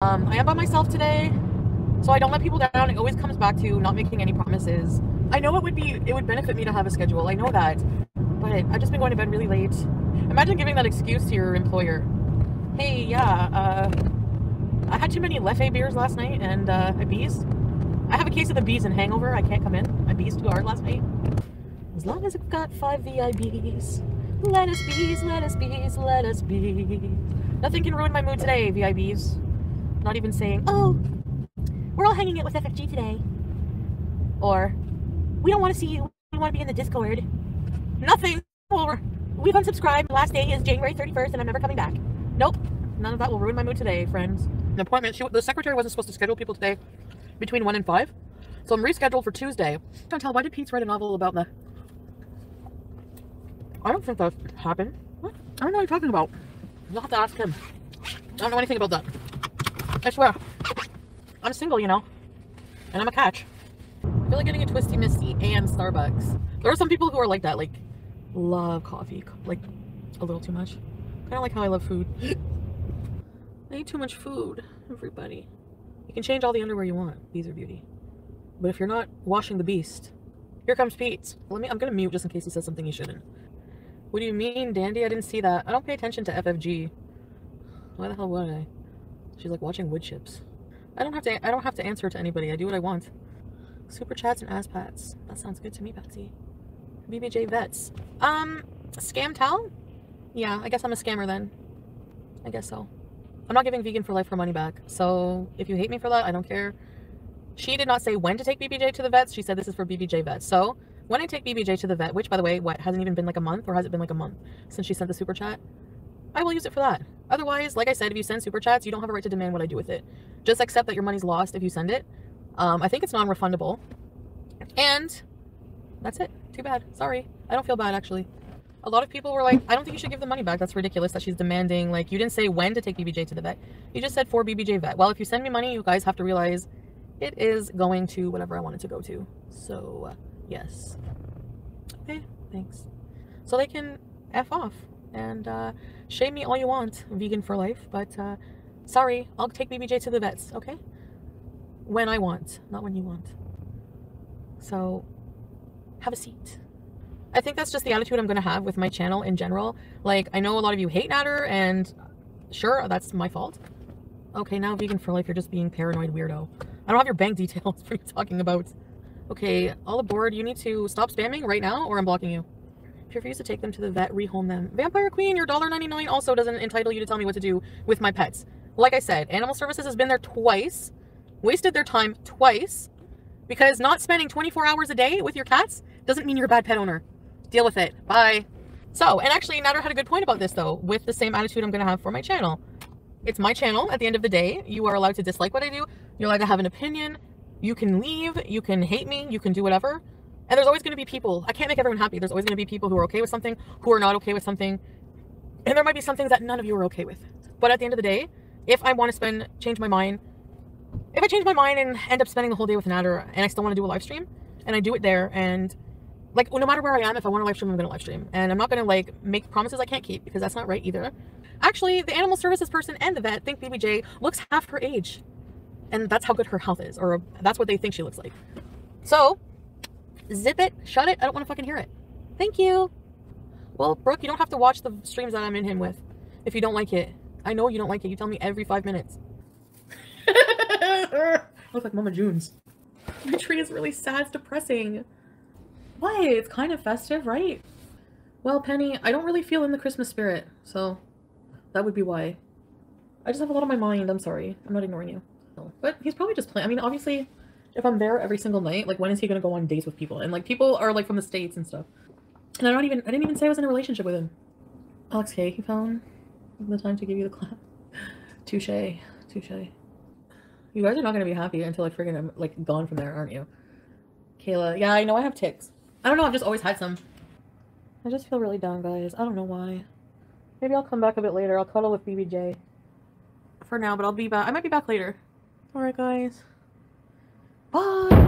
Um, I am by myself today, so I don't let people down. It always comes back to not making any promises. I know it would be, it would benefit me to have a schedule. I know that, but I've just been going to bed really late. Imagine giving that excuse to your employer. Hey, yeah, uh, I had too many Leffe beers last night and uh, I bees. I have a case of the bees and hangover. I can't come in. I bees too hard last night. As long as I've got five VIBs, let us bees, let us bees, let us bees. Nothing can ruin my mood today, VIBs. Not even saying, oh, we're all hanging out with FFG today. Or, we don't want to see you. We want to be in the Discord. Nothing. Or, we've unsubscribed. Last day is January 31st and I'm never coming back. Nope. None of that will ruin my mood today, friends. An appointment. She, the secretary wasn't supposed to schedule people today between 1 and 5. So I'm rescheduled for Tuesday. Don't tell, why did Pete write a novel about the... I don't think that happened. What? I don't know what you're talking about. You'll have to ask him. I don't know anything about that. I swear. I'm single, you know. And I'm a catch. I feel like getting a Twisty Misty and Starbucks. There are some people who are like that, like, love coffee. Like, a little too much. Kind of like how I love food. I eat too much food, everybody. You can change all the underwear you want. These are beauty. But if you're not washing the beast, here comes Pete. Let me, I'm gonna mute just in case he says something he shouldn't. What do you mean, Dandy? I didn't see that. I don't pay attention to FFG. Why the hell would I? She's like watching wood chips. I don't have to. I don't have to answer to anybody. I do what I want. Super chats and ass pats. That sounds good to me, Patsy. BBJ vets. Um, scam tell? Yeah, I guess I'm a scammer then. I guess so. I'm not giving vegan for life her money back. So if you hate me for that, I don't care. She did not say when to take BBJ to the vets. She said this is for BBJ vets. So when I take BBJ to the vet, which by the way, what hasn't even been like a month or has it been like a month since she sent the super chat? I will use it for that. Otherwise, like I said, if you send super chats, you don't have a right to demand what I do with it. Just accept that your money's lost if you send it. Um, I think it's non-refundable. And that's it. Too bad. Sorry. I don't feel bad actually. A lot of people were like, I don't think you should give the money back. That's ridiculous that she's demanding. Like, you didn't say when to take BBJ to the vet. You just said for BBJ vet. Well, if you send me money, you guys have to realize it is going to whatever I want it to go to. So, uh, yes. Okay, thanks. So they can F off and uh, shame me all you want, vegan for life. But uh, sorry, I'll take BBJ to the vets, okay? When I want, not when you want. So, have a seat. I think that's just the attitude I'm going to have with my channel in general. Like, I know a lot of you hate Nader, and sure, that's my fault. Okay, now vegan for life, you're just being paranoid weirdo. I don't have your bank details for you talking about. Okay, all aboard. You need to stop spamming right now, or I'm blocking you. You refuse to take them to the vet, rehome them. Vampire Queen, your $1.99 also doesn't entitle you to tell me what to do with my pets. Like I said, Animal Services has been there twice, wasted their time twice, because not spending 24 hours a day with your cats doesn't mean you're a bad pet owner. Deal with it. Bye. So, and actually, Nader had a good point about this, though, with the same attitude I'm going to have for my channel. It's my channel at the end of the day. You are allowed to dislike what I do. You're allowed to have an opinion. You can leave. You can hate me. You can do whatever. And there's always going to be people. I can't make everyone happy. There's always going to be people who are okay with something, who are not okay with something. And there might be some things that none of you are okay with. But at the end of the day, if I want to spend, change my mind, if I change my mind and end up spending the whole day with Nader and I still want to do a live stream, and I do it there, and like no matter where I am, if I want to live stream, I'm going to live stream. And I'm not going to like make promises I can't keep because that's not right either. Actually, the animal services person and the vet think BBJ looks half her age. And that's how good her health is, or that's what they think she looks like. So, zip it, shut it. I don't want to fucking hear it. Thank you. Well, Brooke, you don't have to watch the streams that I'm in him with if you don't like it. I know you don't like it. You tell me every five minutes. look like Mama June's. My tree is really sad. It's depressing. Why? It's kind of festive, right? Well, Penny, I don't really feel in the Christmas spirit, so that would be why. I just have a lot on my mind. I'm sorry. I'm not ignoring you. But he's probably just playing. I mean, obviously, if I'm there every single night, like, when is he going to go on dates with people? And, like, people are, like, from the States and stuff. And I don't even, I didn't even say I was in a relationship with him. Alex K, he found the time to give you the clap. Touche. Touche. You guys are not going to be happy until I friggin' am, like, gone from there, aren't you? Kayla. Yeah, I know I have ticks. I don't know, I've just always had some. I just feel really down, guys. I don't know why. Maybe I'll come back a bit later. I'll cuddle with BBJ. For now, but I'll be back. I might be back later. Alright, guys. Bye.